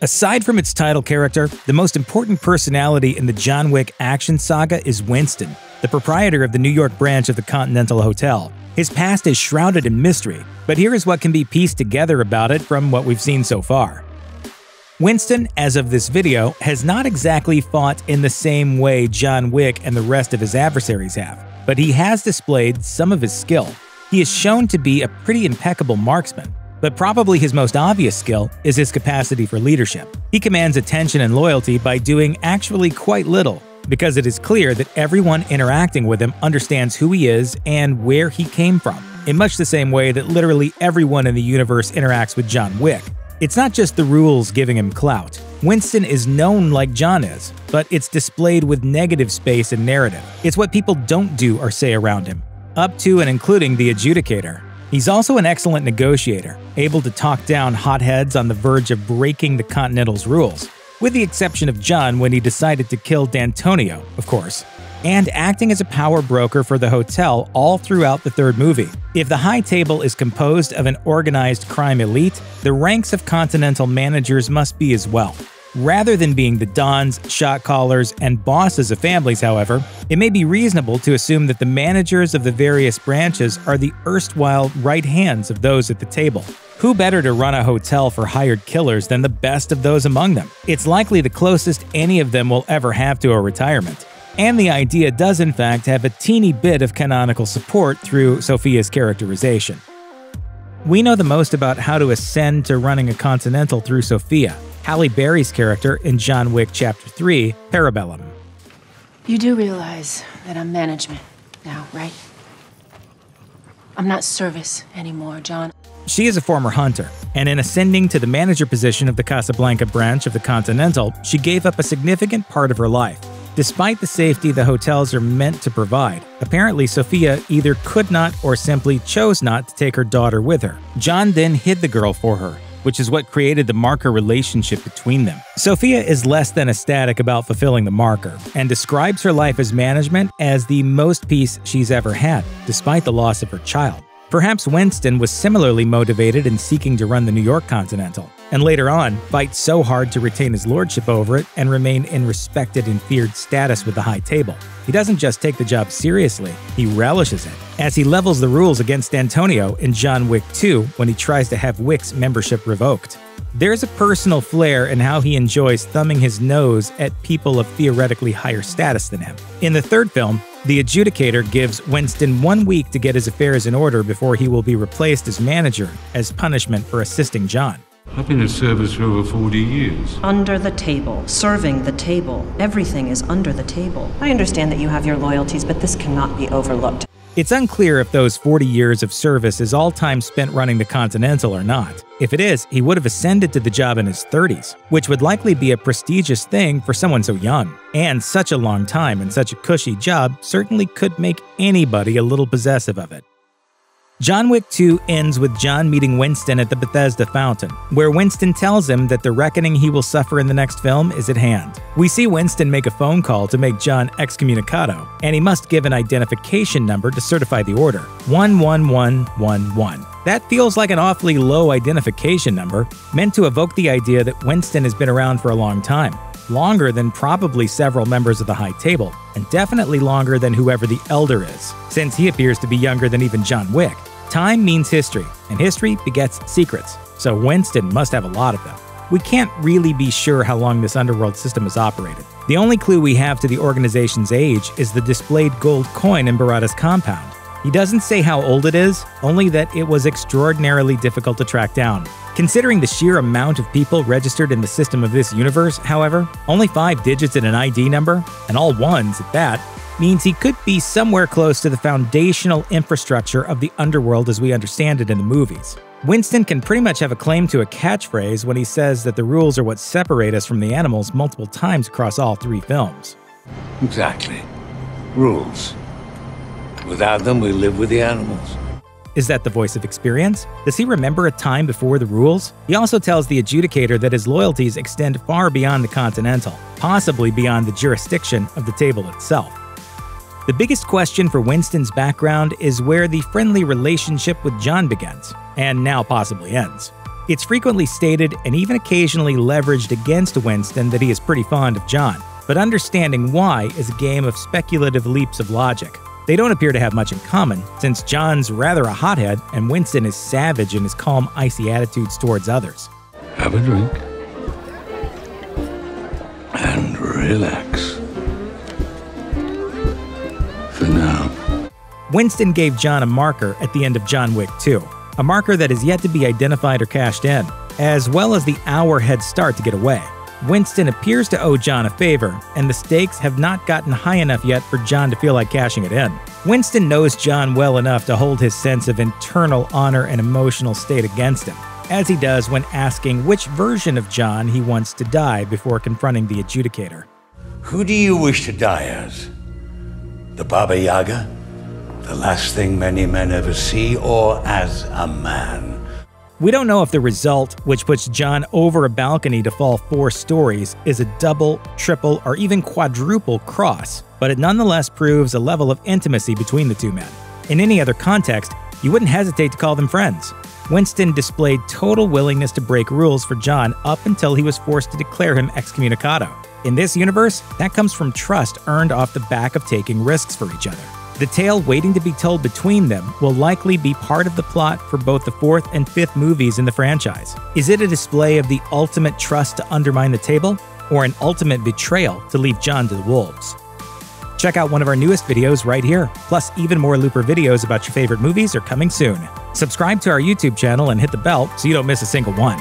Aside from its title character, the most important personality in the John Wick action saga is Winston, the proprietor of the New York branch of the Continental Hotel. His past is shrouded in mystery, but here is what can be pieced together about it from what we've seen so far. Winston, as of this video, has not exactly fought in the same way John Wick and the rest of his adversaries have, but he has displayed some of his skill. He is shown to be a pretty impeccable marksman, but probably his most obvious skill is his capacity for leadership. He commands attention and loyalty by doing actually quite little, because it is clear that everyone interacting with him understands who he is and where he came from, in much the same way that literally everyone in the universe interacts with John Wick. It's not just the rules giving him clout. Winston is known like John is, but it's displayed with negative space and narrative. It's what people don't do or say around him, up to and including the adjudicator, He's also an excellent negotiator, able to talk down hotheads on the verge of breaking the Continental's rules, with the exception of John when he decided to kill D'Antonio, of course, and acting as a power broker for the hotel all throughout the third movie. If the high table is composed of an organized crime elite, the ranks of Continental managers must be as well. Rather than being the dons, shot callers, and bosses of families, however, it may be reasonable to assume that the managers of the various branches are the erstwhile right hands of those at the table. Who better to run a hotel for hired killers than the best of those among them? It's likely the closest any of them will ever have to a retirement. And the idea does, in fact, have a teeny bit of canonical support through Sophia's characterization. We know the most about how to ascend to running a Continental through Sophia, Halle Berry's character in John Wick Chapter 3, Parabellum. You do realize that I'm management now, right? I'm not service anymore, John. She is a former hunter, and in ascending to the manager position of the Casablanca branch of the Continental, she gave up a significant part of her life. Despite the safety the hotels are meant to provide, apparently Sophia either could not or simply chose not to take her daughter with her. John then hid the girl for her, which is what created the marker relationship between them. Sophia is less than ecstatic about fulfilling the marker and describes her life as management as the most peace she's ever had, despite the loss of her child. Perhaps Winston was similarly motivated in seeking to run the New York Continental, and later on, fight so hard to retain his lordship over it and remain in respected and feared status with the high table. He doesn't just take the job seriously, he relishes it, as he levels the rules against Antonio in John Wick 2 when he tries to have Wick's membership revoked. There's a personal flair in how he enjoys thumbing his nose at people of theoretically higher status than him. In the third film, the adjudicator gives Winston one week to get his affairs in order before he will be replaced as manager as punishment for assisting John. I've been in service for over 40 years. Under the table, serving the table. Everything is under the table. I understand that you have your loyalties, but this cannot be overlooked. It's unclear if those 40 years of service is all time spent running the Continental or not. If it is, he would have ascended to the job in his 30s, which would likely be a prestigious thing for someone so young. And such a long time and such a cushy job certainly could make anybody a little possessive of it. John Wick 2 ends with John meeting Winston at the Bethesda fountain, where Winston tells him that the reckoning he will suffer in the next film is at hand. We see Winston make a phone call to make John excommunicado, and he must give an identification number to certify the order 11111. That feels like an awfully low identification number, meant to evoke the idea that Winston has been around for a long time longer than probably several members of the High Table, and definitely longer than whoever the Elder is, since he appears to be younger than even John Wick. Time means history, and history begets secrets, so Winston must have a lot of them. We can't really be sure how long this underworld system has operated. The only clue we have to the organization's age is the displayed gold coin in Berrada's compound. He doesn't say how old it is, only that it was extraordinarily difficult to track down. Considering the sheer amount of people registered in the system of this universe, however, only five digits in an ID number, and all ones at that, means he could be somewhere close to the foundational infrastructure of the underworld as we understand it in the movies. Winston can pretty much have a claim to a catchphrase when he says that the rules are what separate us from the animals multiple times across all three films. Exactly. Rules. Without them, we live with the animals. Is that the voice of experience? Does he remember a time before the rules? He also tells the adjudicator that his loyalties extend far beyond the Continental, possibly beyond the jurisdiction of the table itself. The biggest question for Winston's background is where the friendly relationship with John begins, and now possibly ends. It's frequently stated and even occasionally leveraged against Winston that he is pretty fond of John, but understanding why is a game of speculative leaps of logic. They don't appear to have much in common, since John's rather a hothead and Winston is savage in his calm, icy attitudes towards others. Have a drink. And relax. For now. Winston gave John a marker at the end of John Wick 2, a marker that is yet to be identified or cashed in, as well as the hour head start to get away. Winston appears to owe John a favor, and the stakes have not gotten high enough yet for John to feel like cashing it in. Winston knows John well enough to hold his sense of internal honor and emotional state against him, as he does when asking which version of John he wants to die before confronting the adjudicator. Who do you wish to die as? The Baba Yaga? The last thing many men ever see, or as a man? We don't know if the result, which puts John over a balcony to fall four stories, is a double, triple, or even quadruple cross, but it nonetheless proves a level of intimacy between the two men. In any other context, you wouldn't hesitate to call them friends. Winston displayed total willingness to break rules for John up until he was forced to declare him excommunicado. In this universe, that comes from trust earned off the back of taking risks for each other. The tale waiting to be told between them will likely be part of the plot for both the fourth and fifth movies in the franchise. Is it a display of the ultimate trust to undermine the table, or an ultimate betrayal to leave John to the wolves? Check out one of our newest videos right here. Plus, even more Looper videos about your favorite movies are coming soon. Subscribe to our YouTube channel and hit the bell so you don't miss a single one.